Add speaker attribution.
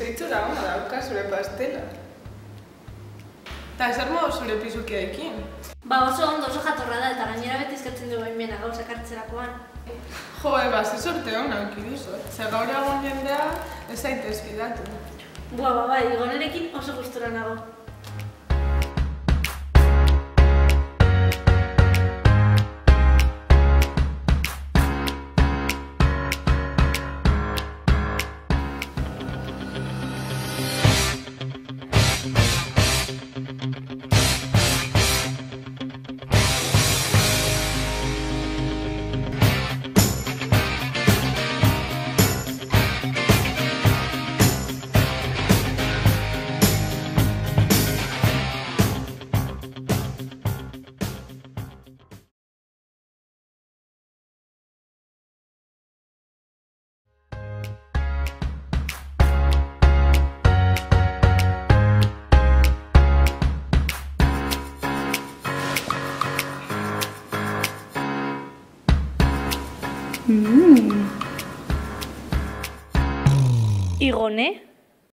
Speaker 1: Itxura ona dauka zure pastela. Eta zer modu zure pizukiekin?
Speaker 2: Ba oso ondo oso jatorra da eta gainera beti eskatzen dugu baimena gauzak hartzerakoan.
Speaker 1: Jo, eba, ze sorte hona auki duzu. Zer gaur egon jendea ez zaitez fidatu.
Speaker 2: Bua, ba, bai, igonerekin oso gustura nago. Mm. ¿Y Goné?